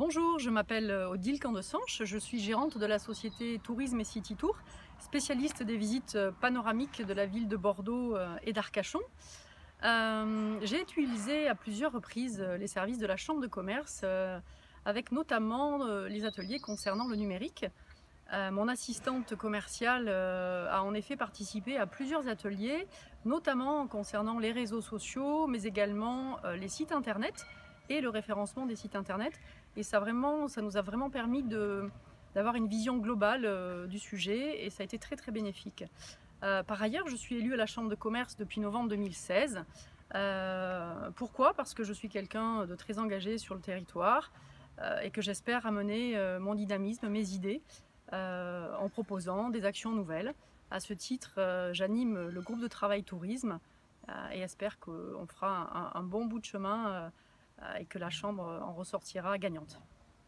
Bonjour, je m'appelle Odile Candesanche, je suis gérante de la société Tourisme et City Tour, spécialiste des visites panoramiques de la ville de Bordeaux euh, et d'Arcachon. Euh, j'ai utilisé à plusieurs reprises les services de la Chambre de commerce, euh, avec notamment les ateliers concernant le numérique. mon assistante commerciale a en effet participé à plusieurs ateliers, notamment concernant les réseaux sociaux, mais également les sites internet le référencement des sites internet. Et ça, vraiment, ça nous a vraiment permis d'avoir une vision globale euh, du sujet et ça a été très très bénéfique. Euh, par ailleurs, je suis élue à la Chambre de commerce depuis novembre 2016. Euh, pourquoi? Parce que je suis quelqu'un de très engagé sur le territoire et que j'espère amener mon dynamisme, mes idées en proposant des actions nouvelles. À ce titre, j'anime le groupe de travail tourisme et espère qu'on fera un, bon bout de chemin et que la Chambre en ressortira gagnante.